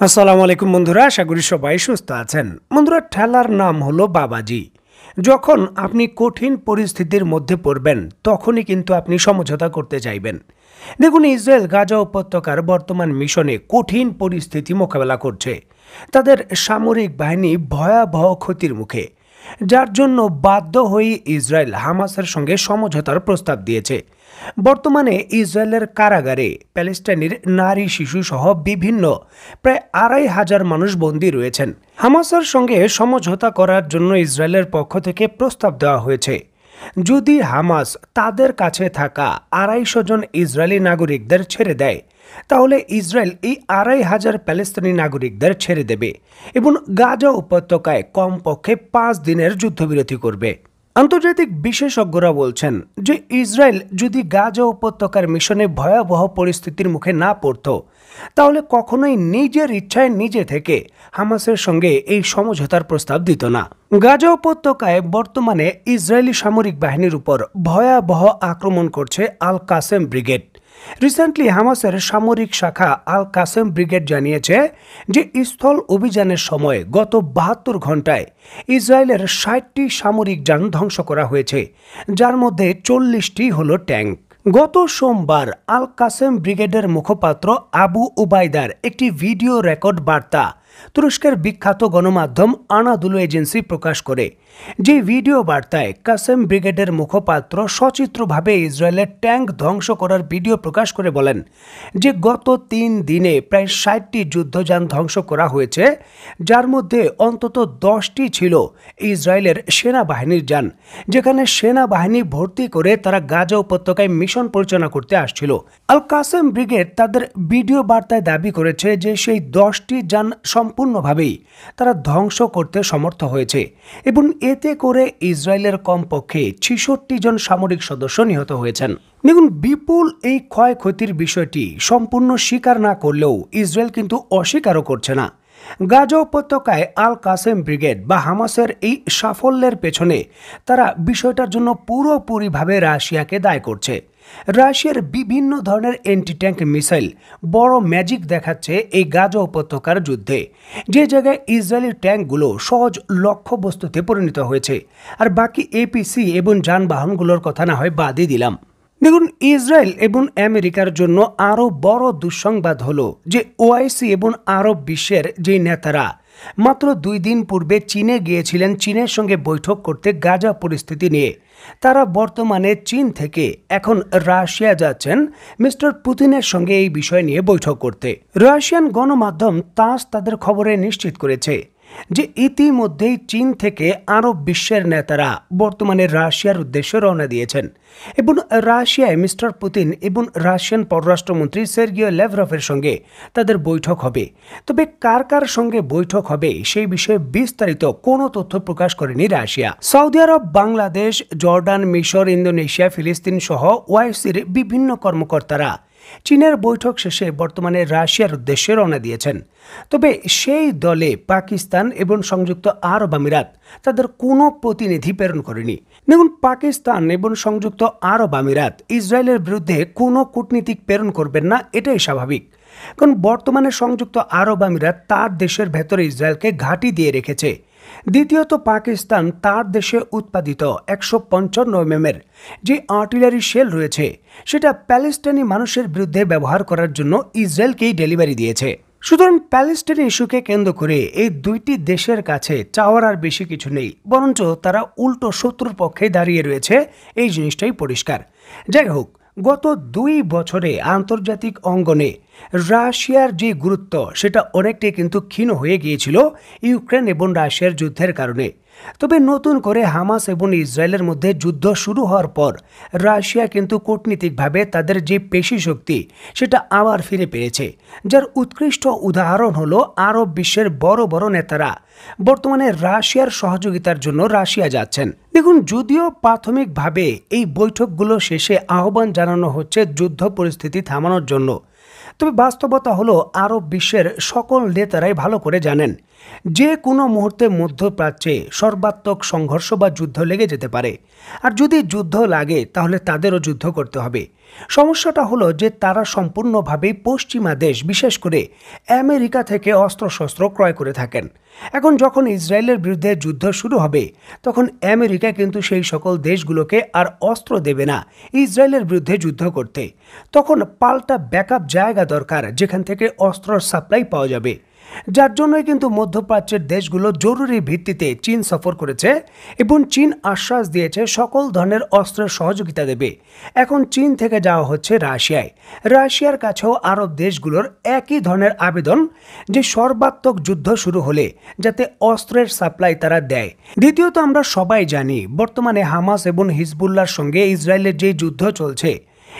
আসসালামু আলাইকুম বন্ধুরা, আশা করি সবাই সুস্থ আছেন। বন্ধুরা, ঠেলার নাম হলো বাবাজি। যখন আপনি কঠিন পরিস্থিতির মধ্যে পড়বেন, তখনই কিন্তু আপনি সমঝোতা করতে চাইবেন। দেখুন, ইসরায়েল গাজা উপত্যকার বর্তমান মিশনে কঠিন পরিস্থিতি মোকাবেলা করছে। তাদের সামরিক বাহিনী ভয়াবহ ক্ষতির মুখে, যার জন্য বাধ্য হয়ে ইসরায়েল হামাসের সঙ্গে সমঝোতার প্রস্তাব দিয়েছে। বর্তমানে ইসরায়েলের কারাগারে প্যালেস্টাইনের নারী শিশু সহ বিভিন্ন প্রায় আড়াই হাজার মানুষ বন্দী রয়েছেন। হামাসের সঙ্গে সমঝোতা করার জন্য ইসরায়েলের পক্ষ থেকে প্রস্তাব দেওয়া হয়েছে। যদি হামাস তাদের কাছে থাকা আড়াইশো জন ইসরায়েলি নাগরিকদের ছেড়ে দেয়, তাহলে ইসরায়েল এই আড়াই হাজার প্যালেস্তানি নাগরিকদের ছেড়ে দেবে এবং গাজা উপত্যকায় কমপক্ষে পাঁচ দিনের যুদ্ধবিরতি করবে। আন্তর্জাতিক বিশেষজ্ঞরা বলছেন যে ইসরায়েল যদি গাজা উপত্যকার মিশনে ভয়াবহ পরিস্থিতির মুখে না পড়ত, তাহলে কখনোই নিজের ইচ্ছায় নিজে থেকে হামাসের সঙ্গে এই সমঝোতার প্রস্তাব দিত না। গাজা উপত্যকায় বর্তমানে ইসরায়েলি সামরিক বাহিনীর উপর ভয়াবহ আক্রমণ করছে আল কাসেম ব্রিগেড। রিসেন্টলি হামাসের সামরিক শাখা আল কাসেম ব্রিগেড জানিয়েছে যে স্থল অভিযানের সময় গত বাহাত্তর ঘন্টায় ইসরায়েলের ষাটটি সামরিক যান ধ্বংস করা হয়েছে, যার মধ্যে চল্লিশটি হল ট্যাঙ্ক। গত সোমবার আল কাসেম ব্রিগেডের মুখপাত্র আবু উবাইদার একটি ভিডিও রেকর্ড বার্তা তুরস্কের বিখ্যাত গণমাধ্যম আনাদুলু এজেন্সি প্রকাশ করে, যে ভিডিও বার্তায় কাসেম ব্রিগেডের মুখপাত্র সচিত্রভাবে ইসরায়েলের ট্যাঙ্ক ধ্বংস করার ভিডিও প্রকাশ করে বলেন যে গত তিন দিনে প্রায় ষাটটি যুদ্ধযান ধ্বংস করা হয়েছে, যার মধ্যে অন্তত দশটি ছিল ইসরায়েলের সেনাবাহিনীর যান, যেখানে সেনাবাহিনী ভর্তি করে তারা গাজা উপত্যকায় মিশন পরিচালনা করতে আসছিল। আল কাসেম ব্রিগেড তাদের ভিডিও বার্তায় দাবি করেছে যে সেই দশটি যান সম্পূর্ণভাবেই তারা ধ্বংস করতে সমর্থ হয়েছে এবং এতে করে ইসরায়েলের কমপক্ষে ছিষট্টি জন সামরিক সদস্য নিহত হয়েছেন। দেখুন, বিপুল এই ক্ষয়ক্ষতির বিষয়টি সম্পূর্ণ স্বীকার না করলেও ইসরায়েল কিন্তু অস্বীকারও করছে না। গাজা উপত্যকায় আল কাসেম ব্রিগেড বা হামাসের এই সাফল্যের পেছনে তারা বিষয়টার জন্য পুরোপুরিভাবে রাশিয়াকে দায় করছে। রাশিয়ার বিভিন্ন ধরনের অ্যান্টি ট্যাঙ্ক মিসাইল বড় ম্যাজিক দেখাচ্ছে এই গাজা উপত্যকার যুদ্ধে। যে জায়গায় ইসরায়েলি ট্যাঙ্কগুলো সহজ লক্ষ্যবস্তুতে পরিণত হয়েছে। আর বাকি এপিসি এবং যানবাহনগুলোর কথা না হয় বাদই দিলাম। দেখুন, ইসরায়েল এবং আমেরিকার জন্য আরও বড় দুঃসংবাদ হলো যে ওআইসি এবং আরব বিশ্বের যে নেতারা মাত্র দুই দিন পূর্বে চীনে গিয়েছিলেন চীনের সঙ্গে বৈঠক করতে গাজা পরিস্থিতি নিয়ে। তারা বর্তমানে চীন থেকে এখন রাশিয়া যাচ্ছেন মিস্টার পুতিনের সঙ্গে এই বিষয় নিয়ে বৈঠক করতে। রাশিয়ান গণমাধ্যম তাস তাদের খবরে নিশ্চিত করেছে। যে ইতিমধ্যেই চীন থেকে আরব বিশ্বের নেতারা বর্তমানে রাশিয়ার উদ্দেশ্যে রওনা দিয়েছেন এবং রাশিয়ায় মিস্টার পুতিন এবং রাশিয়ান পররাষ্ট্রমন্ত্রী সের্গিও লেভরফের সঙ্গে তাদের বৈঠক হবে। তবে কার কার সঙ্গে বৈঠক হবে সেই বিষয়ে বিস্তারিত কোনো তথ্য প্রকাশ করেনি Russia. Saudi Arab, Bangladesh, Jordan, মিশর, ইন্দোনেশিয়া, ফিলিস্তিন সহ ওয়াইসির বিভিন্ন কর্মকর্তারা চীনের বৈঠক শেষে বর্তমানে রাশিয়ার উদ্দেশ্যে রওনা দিয়েছেন। তবে সেই দলে পাকিস্তান এবং সংযুক্ত আরব আমিরাত তাদের কোনো প্রতিনিধি প্রেরণ করেনি। দেখুন, পাকিস্তান এবং সংযুক্ত আরব আমিরাত ইসরায়েলের বিরুদ্ধে কোনো কূটনীতিক প্রেরণ করবেন না, এটাই স্বাভাবিক। কারণ বর্তমানে সংযুক্ত আরব আমিরাত তার দেশের ভেতরে ইসরায়েলকে ঘাঁটি দিয়ে রেখেছে। দ্বিতীয়ত পাকিস্তান তার দেশে উৎপাদিত একশো পঞ্চান্ন এমএমের যে আর্টিলারি শেল রয়েছে, সেটা প্যালেস্টাইনি মানুষের বিরুদ্ধে ব্যবহার করার জন্য ইসরায়েলকেই ডেলিভারি দিয়েছে। সুতরাং প্যালেস্টাইন ইস্যুকে কেন্দ্র করে এই দুইটি দেশের কাছে চাওয়ার আর বেশি কিছু নেই, বরঞ্চ তারা উল্টো শত্রুর পক্ষে দাঁড়িয়ে রয়েছে, এই জিনিসটাই পরিষ্কার। যাই হোক গত দুই বছরে আন্তর্জাতিক অঙ্গনে রাশিয়ার যে গুরুত্ব, সেটা অনেকটাই কিন্তু ক্ষীণ হয়ে গিয়েছিল ইউক্রেন এবং রাশিয়ার যুদ্ধের কারণে। তবে নতুন করে হামাস এবং ইসরায়েলের মধ্যে যুদ্ধ শুরু হওয়ার পর রাশিয়া কিন্তু কূটনীতিকভাবে তাদের যে পেশি শক্তি, সেটা আবার ফিরে পেয়েছে, যার উৎকৃষ্ট উদাহরণ হলো আরব বিশ্বের বড় বড় নেতারা। বর্তমানে রাশিয়ার সহযোগিতার জন্য রাশিয়া যাচ্ছেন। দেখুন, যদিও প্রাথমিকভাবে এই বৈঠকগুলো শেষে আহ্বান জানানো হচ্ছে যুদ্ধ পরিস্থিতি থামানোর জন্য তবে বাস্তবতা হলো আরব বিশ্বের সকল নেতারাই ভালো করে জানেন, যে কোনো মুহূর্তে মধ্যপ্রাচ্যে সর্বাত্মক সংঘর্ষ বা যুদ্ধ লেগে যেতে পারে। আর যদি যুদ্ধ লাগে, তাহলে তাদেরও যুদ্ধ করতে হবে। সমস্যাটা হলো যে তারা সম্পূর্ণভাবে পশ্চিমা দেশ, বিশেষ করে আমেরিকা থেকে অস্ত্রশস্ত্র ক্রয় করে থাকেন। এখন যখন ইসরায়েলের বিরুদ্ধে যুদ্ধ শুরু হবে, তখন আমেরিকা কিন্তু সেই সকল দেশগুলোকে আর অস্ত্র দেবে না ইসরায়েলের বিরুদ্ধে যুদ্ধ করতে। তখন পাল্টা ব্যাকআপ জায়গা দরকার, যেখান থেকে অস্ত্র সাপ্লাই পাওয়া যাবে। যার জন্যই কিন্তু মধ্যপ্রাচ্যের দেশগুলো জরুরি ভিত্তিতে চীন সফর করেছে এবং চীন আশ্বাস দিয়েছে সকল ধরনের অস্ত্রের সহযোগিতা দেবে। এখন চীন থেকে যাওয়া হচ্ছে রাশিয়ায়। রাশিয়ার কাছেও আরব দেশগুলোর একই ধরনের আবেদন যে সর্বাত্মক যুদ্ধ শুরু হলে যাতে অস্ত্রের সাপ্লাই তারা দেয়। দ্বিতীয়ত আমরা সবাই জানি, বর্তমানে হামাস এবং হিজবুল্লার সঙ্গে ইসরায়েলের যে যুদ্ধ চলছে,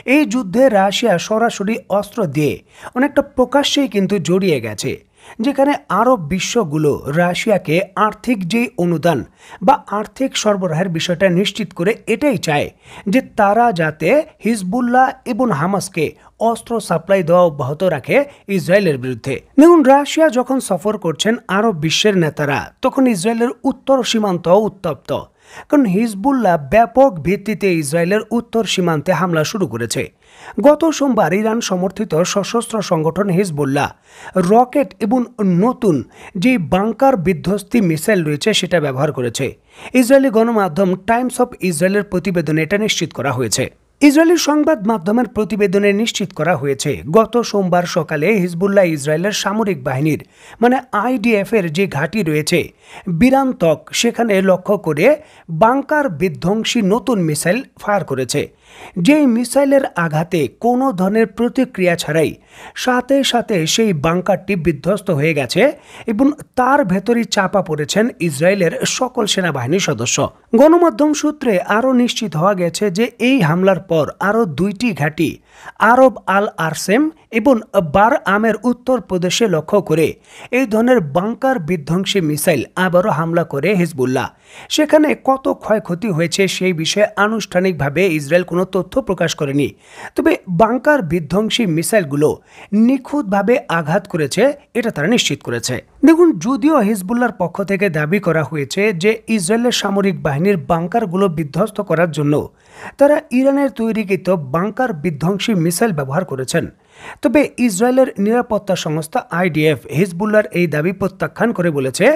এই যুদ্ধে রাশিয়া সরাসরি অস্ত্র দিয়ে অনেকটা প্রকাশ্যেই কিন্তু জড়িয়ে গেছে। যেখানে আরব বিশ্বগুলো রাশিয়াকে আর্থিক যে অনুদান বা আর্থিক সরবরাহের বিষয়টা নিশ্চিত করে এটাই চায় যে তারা যাতে হিজবুল্লাহ এবং হামাসকে অস্ত্র সাপ্লাই দেওয়া অব্যাহত রাখে ইসরায়েলের বিরুদ্ধে। দেখুন, রাশিয়া যখন সফর করছেন আরব বিশ্বের নেতারা, তখন ইসরায়েলের উত্তর সীমান্ত উত্তপ্ত। কারণ হিজবুল্লাহ ব্যাপক ভিত্তিতে ইসরায়েলের উত্তর সীমান্তে হামলা শুরু করেছে। গত সোমবার ইরান সমর্থিত সশস্ত্র সংগঠন হিজবুল্লাহ, রকেট এবং নতুন যে বাংকার বিধ্বস্তি মিসাইল রয়েছে সেটা ব্যবহার করেছে। ইসরায়েলি গণমাধ্যম টাইমস অফ ইসরায়েলের প্রতিবেদনে এটা নিশ্চিত করা হয়েছে। ইসরায়েলি সংবাদ মাধ্যমের প্রতিবেদনে নিশ্চিত করা হয়েছে, গত সোমবার সকালে হিজবুল্লাহ ইসরায়েলের সামরিক বাহিনীর মানে আইডিএফ এর যে ঘাঁটি রয়েছে বিরান্তক সেখানে লক্ষ্য করে বাংকার বিধ্বংসী নতুন মিসাইল ফায়ার করেছে। যেই মিসাইলের আঘাতে কোনো ধরনের প্রতিক্রিয়া ছাড়াই সাথে সাথে সেই বাংকারটি বিধ্বস্ত হয়ে গেছে এবং তার ভেতরই চাপা পড়েছেন ইসরায়েলের সকল সেনাবাহিনীর সদস্য। গণমাধ্যম সূত্রে আরও নিশ্চিত হওয়া গেছে যে এই হামলার পর আরও দুইটি ঘাঁটি, আরব আল আরসেম এবং বার আমের উত্তর প্রদেশে লক্ষ্য করে এই ধরনের বাংকার বিধ্বংসী মিসাইল আবারও হামলা করে হিজবুল্লাহ। সেখানে কত ক্ষয়ক্ষতি হয়েছে সেই বিষয়ে আনুষ্ঠানিকভাবে ইসরায়েল কোনো তথ্য প্রকাশ করেনি। তবে বাংকার বিধ্বংসী মিসাইলগুলো নিখুঁতভাবে আঘাত করেছে, এটা তারা নিশ্চিত করেছে। দেখুন, যদিও হিজবুল্লার পক্ষ থেকে দাবি করা হয়েছে যে ইসরায়েলের সামরিক বাহিনীর বাংকারগুলো বিধ্বস্ত করার জন্য তারা ইরানের তৈরিকৃত বাংকার বিধ্বংসী মিসাইল ব্যবহার করেছেন। তবে ইসরায়েলের নিরাপত্তা সংস্থা আইডিএফ হিজবুল্লার এই দাবি প্রত্যাখ্যান করে বলেছে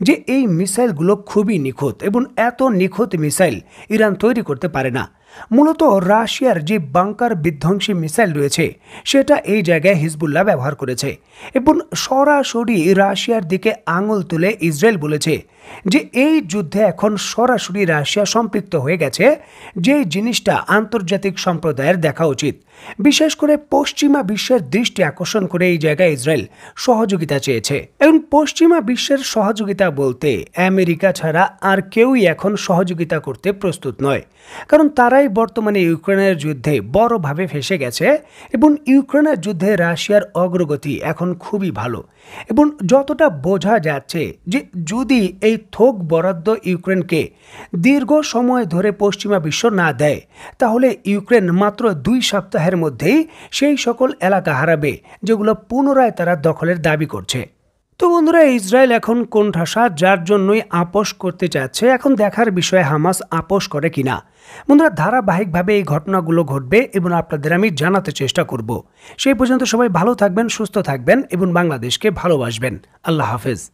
যে এই মিসাইলগুলো খুবই নিখুঁত এবং এত নিখুঁত মিসাইল ইরান তৈরি করতে পারে না। মূলত রাশিয়ার যে বাংকার বিধ্বংসী মিসাইল রয়েছে, সেটা এই জায়গায় হিজবুল্লাহ ব্যবহার করেছে। এবং সরাসরি রাশিয়ার দিকে আঙুল তুলে ইসরায়েল বলেছে যে এই যুদ্ধে এখন সরাসরি রাশিয়া সম্পৃক্ত হয়ে গেছে, যে জিনিসটা আন্তর্জাতিক সম্প্রদায়ের দেখা উচিত। বিশেষ করে পশ্চিমা বিশ্বের দৃষ্টি আকর্ষণ করে এই জায়গায় ইসরায়েল সহযোগিতা চেয়েছে। এবং পশ্চিমা বিশ্বের সহযোগিতা বলতে আমেরিকা ছাড়া আর কেউই এখন সহযোগিতা করতে প্রস্তুত নয়। কারণ তারাই বর্তমানে ইউক্রেনের যুদ্ধে বড়ভাবে ফেসে গেছে এবং ইউক্রেনের যুদ্ধে রাশিয়ার অগ্রগতি এখন খুবই ভালো এবং যতটা বোঝা যাচ্ছে যে যদি এই থোক বরাদ্দ ইউক্রেনকে দীর্ঘ সময় ধরে পশ্চিমা বিশ্ব না দেয়, তাহলে ইউক্রেন মাত্র দুই সপ্তাহের মধ্যেই সেই সকল এলাকা হারাবে যেগুলো পুনরায় তারা দখলের দাবি করছে। তো বন্ধুরা, ইসরায়েল এখন কোন ঠাসা যার জন্যই আপোষ করতে চাচ্ছে এখন দেখার বিষয়ে, হামাস আপোষ করে কিনা? বন্ধুরা, ধারাবাহিকভাবে এই ঘটনাগুলো ঘটবে এবং আপনাদের আমি জানাতে চেষ্টা করব। সেই পর্যন্ত সবাই ভালো থাকবেন, সুস্থ থাকবেন এবং বাংলাদেশকে ভালোবাসবেন। আল্লাহ হাফেজ।